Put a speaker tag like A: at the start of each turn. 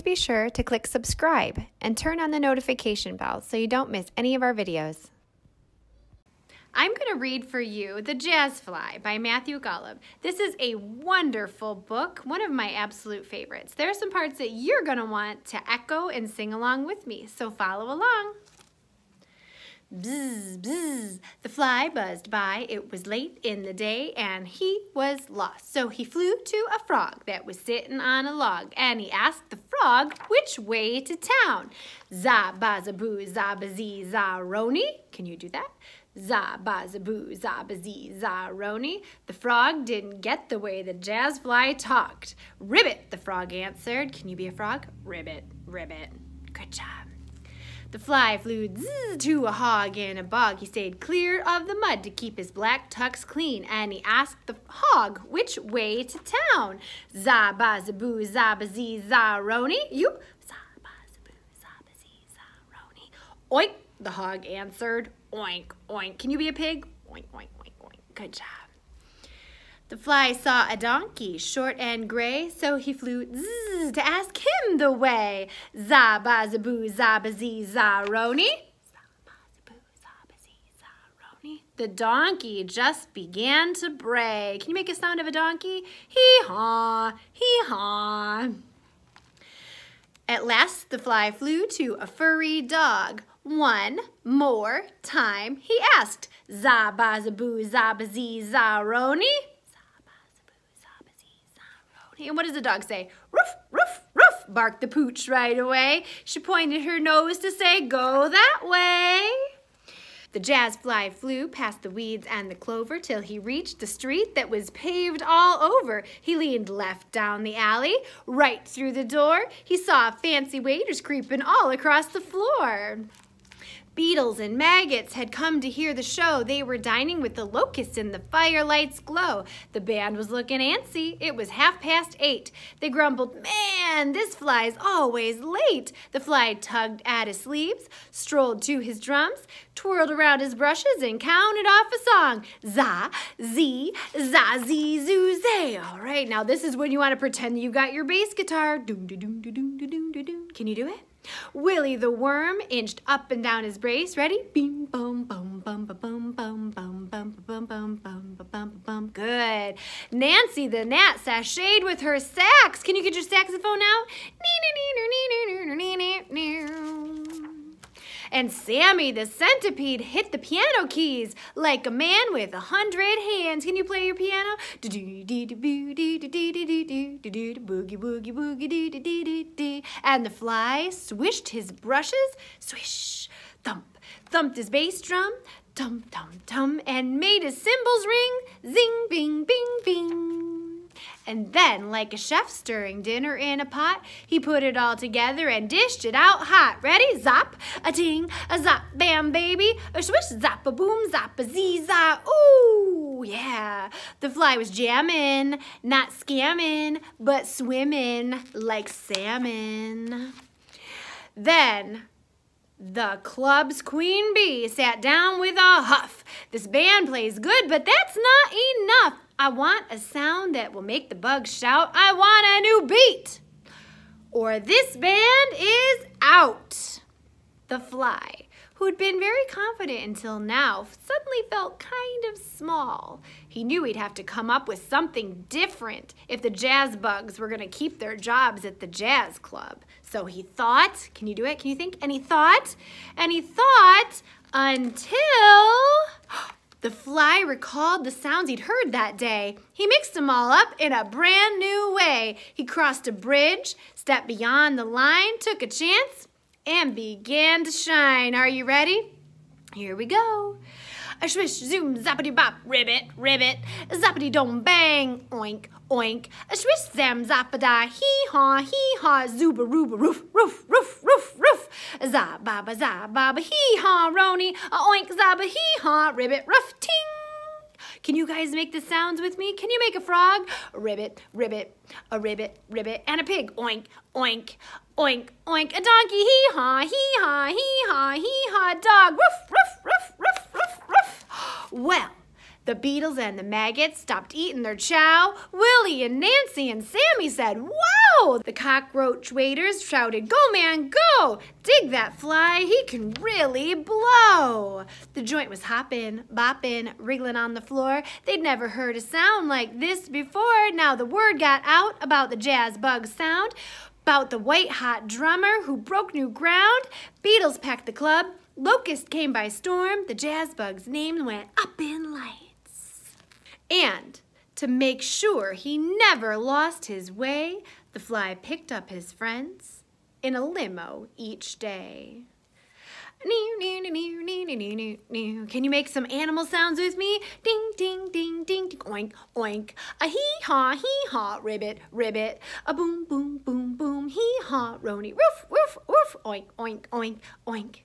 A: please be sure to click subscribe and turn on the notification bell so you don't miss any of our videos. I'm going to read for you The Jazz Fly by Matthew Gollub. This is a wonderful book, one of my absolute favorites. There are some parts that you're going to want to echo and sing along with me, so follow along. Bzz, bzz, the fly buzzed by. It was late in the day and he was lost. So he flew to a frog that was sitting on a log and he asked the frog which way to town. Za, ba, za, boo, za, ba, zee, za, roni. Can you do that? Za, ba, za, boo, za, ba, zee, za, roni. The frog didn't get the way the jazz fly talked. Ribbit, the frog answered. Can you be a frog? Ribbit, ribbit. Good job. The fly flew zzz to a hog in a bog. He stayed clear of the mud to keep his black tux clean. And he asked the hog which way to town. Za ba za boo za ba zee za roni. You za ba za boo za ba zee za roni. Oink, the hog answered. Oink, oink. Can you be a pig? Oink, oink, oink, oink. Good job. The fly saw a donkey, short and gray, so he flew zzz to ask him the way. Za ba za boo za ba zee za roni. The donkey just began to bray. Can you make a sound of a donkey? Hee haw, hee haw. At last the fly flew to a furry dog. One more time he asked, Za ba za boo za ba zee za roni. And what does the dog say? Roof, roof, roof, barked the pooch right away. She pointed her nose to say, go that way. The jazz fly flew past the weeds and the clover till he reached the street that was paved all over. He leaned left down the alley, right through the door. He saw fancy waiters creeping all across the floor. Beetles and maggots had come to hear the show. They were dining with the locusts in the firelight's glow. The band was looking antsy. It was half past eight. They grumbled, Man, this fly's always late. The fly tugged at his sleeves, strolled to his drums, twirled around his brushes, and counted off a song. Za, zee, za, zee, zoo, zay. All right, now this is when you want to pretend you got your bass guitar. Doom, doom, doom, doom, doom, doom. Can you do it? Willie the worm inched up and down his brace. Ready? Beam, boom, boom, bum, ba, bum, bum, bum, bum, bum, bum, bum, bum, bum. Good. Nancy the gnat sashayed with her sax. Can you get your saxophone out? And Sammy the centipede hit the piano keys like a man with a hundred hands. Can you play your piano? Boogie, boogie, boogie, And the fly swished his brushes, swish, thump, thumped his bass drum, tum, tum, tum, and made his cymbals ring, zing, bing, bing, bing. And then, like a chef stirring dinner in a pot, he put it all together and dished it out hot. Ready? Zop, a ting, a zop, bam, baby, a swish, zap, a boom, zop, a zee, za, ooh, yeah. The fly was jamming, not scamming, but swimming like salmon. Then, the club's queen bee sat down with a huff. This band plays good, but that's not enough. I want a sound that will make the bugs shout, I want a new beat. Or this band is out. The fly, who had been very confident until now, suddenly felt kind of small. He knew he'd have to come up with something different if the jazz bugs were going to keep their jobs at the jazz club. So he thought, can you do it? Can you think? And he thought, and he thought until the fly recalled the sounds he'd heard that day. He mixed them all up in a brand new way. He crossed a bridge, stepped beyond the line, took a chance, and began to shine. Are you ready? Here we go. A swish, zoom, zappity bop, ribbit, ribbit, zappity dom bang, oink, oink. A swish, zam, zappada, hee haw, hee haw, zuba, rooba, roof, roof, roof. Za, baba, za, baba, hee haw, roni, a oink, zaba, hee haw, ribbit, ruff, ting. Can you guys make the sounds with me? Can you make a frog? Ribbit, ribbit, a ribbit, ribbit, and a pig. Oink, oink, oink, oink. A donkey, hee haw, hee haw, hee haw, hee haw. Dog, roof, roof, roof, roof, roof, roof. Well, The beetles and the maggots stopped eating their chow. Willie and Nancy and Sammy said, Wow! The cockroach waiters shouted, Go, man, go! Dig that fly, he can really blow. The joint was hopping, bopping, wriggling on the floor. They'd never heard a sound like this before. Now the word got out about the jazz bug sound about the white hot drummer who broke new ground. Beetles packed the club. Locust came by storm. The jazz bug's name went up in lights. And to make sure he never lost his way, the fly picked up his friends in a limo each day. Can you make some animal sounds with me? Ding, ding, ding, ding, ding, oink, oink. A hee haw, hee haw, ribbit, ribbit. A boom, boom, boom, boom, hee haw, rony, roof, roof, roof, oink, oink, oink, oink.